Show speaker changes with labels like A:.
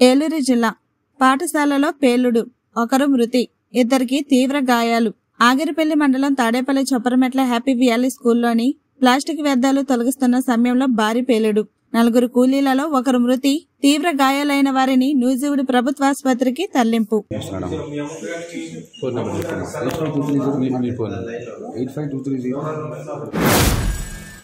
A: ఏలూరు జిల్లా పాఠశాలలో పేలుడు ఒకరు మృతి ఇద్దరికి తీవ్ర గాయాలు. ఆగిరిపల్లి మండలం తాడేపల్లి చొప్పరమెట్ల హ్యాపీ వ్యాలీ స్కూల్లోని ప్లాస్టిక్ వ్యర్థాలు తొలగిస్తున్న సమయంలో భారీ పేలుడు. నలుగురు కూలీలలో ఒకరు మృతి తీవ్ర గాయాలైన వారిని నూజివీడు ప్రభుత్వాసుపత్రికి తరలింపు.